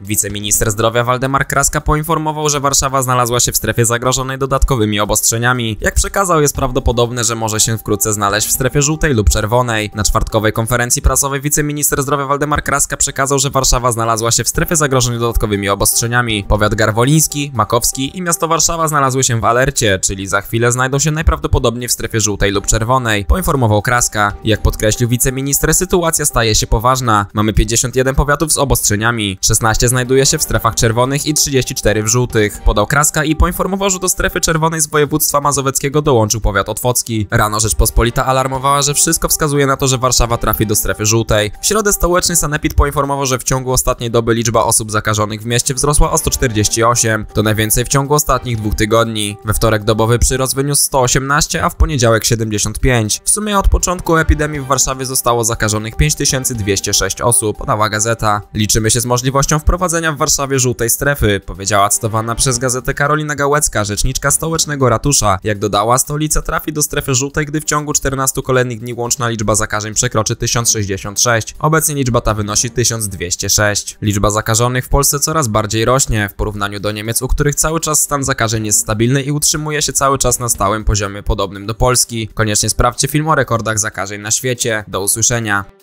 Wiceminister zdrowia Waldemar Kraska poinformował, że Warszawa znalazła się w strefie zagrożonej dodatkowymi obostrzeniami. Jak przekazał, jest prawdopodobne, że może się wkrótce znaleźć w strefie żółtej lub czerwonej. Na czwartkowej konferencji prasowej wiceminister zdrowia Waldemar Kraska przekazał, że Warszawa znalazła się w strefie zagrożonej dodatkowymi obostrzeniami. Powiat garwoliński, makowski i miasto Warszawa znalazły się w alercie, czyli za chwilę znajdą się najprawdopodobniej w strefie żółtej lub czerwonej, poinformował Kraska. Jak podkreślił wiceminister, sytuacja staje się poważna. Mamy 51 powiatów z obostrzeniami, 16 znajduje się w strefach czerwonych i 34 w żółtych. Podał Kraska i poinformował, że do strefy czerwonej z województwa mazowieckiego dołączył powiat otwocki. Rano Rzeczpospolita alarmowała, że wszystko wskazuje na to, że Warszawa trafi do strefy żółtej. W środę stołeczny Sanepid poinformował, że w ciągu ostatniej doby liczba osób zakażonych w mieście wzrosła o 148. To najwięcej w ciągu ostatnich dwóch tygodni. We wtorek dobowy przyrost wyniósł 118, a w poniedziałek 75. W sumie od początku epidemii w Warszawie zostało zakażonych 5206 osób, podała gazeta. Liczymy się z możliwością wprowadzenia w Warszawie żółtej strefy, powiedziała cytowana przez gazetę Karolina Gałecka, rzeczniczka stołecznego ratusza. Jak dodała, stolica trafi do strefy żółtej, gdy w ciągu 14 kolejnych dni łączna liczba zakażeń przekroczy 1066. Obecnie liczba ta wynosi 1206. Liczba zakażonych w Polsce coraz bardziej rośnie w porównaniu do Niemiec, u których cały czas stan zakażeń jest stabilny i utrzymuje się cały czas na stałym poziomie podobnym do Polski. Koniecznie sprawdźcie film o rekordach zakażeń na świecie. Do usłyszenia.